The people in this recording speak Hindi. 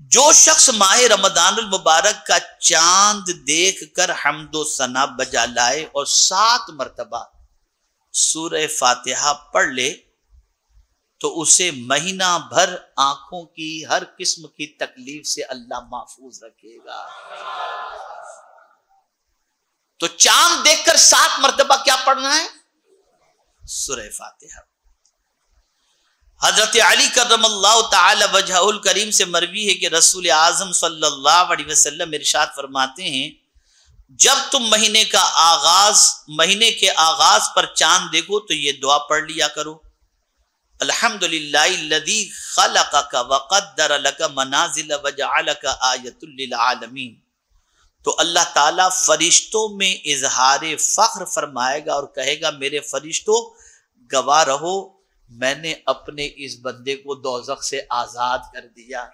जो शख्स माह रमदान मुबारक का चाँद देख कर हमदो सना बजा लाए और सात मरतबा सूर फातिहा पढ़ ले तो उसे महीना भर आँखों की हर किस्म की तकलीफ़ से अल्लाह महफूज रखेगा। तो चाँद देखकर सात मरतबा क्या पढ़ना है? सुरह फातिहा। हज़रत अली करम करीम से मरवी है कि रसूल आज़म वसल्लम इरशाद फरमाते हैं, जब तुम महीने का आगाज़, महीने के आगाज़ पर चाँद देखो तो ये दुआ पढ़ लिया करो। अल्हम्दुलिल्लाही खलका वक़द्दर लका मनाजिल वजअलका आयतुल आलमीन। तो अल्लाह ताला फरिश्तों में इजहार फ़ख्र फरमाएगा और कहेगा, मेरे फरिश्तों, गवाह रहो मैंने अपने इस बंदे को दोजक से आज़ाद कर दिया।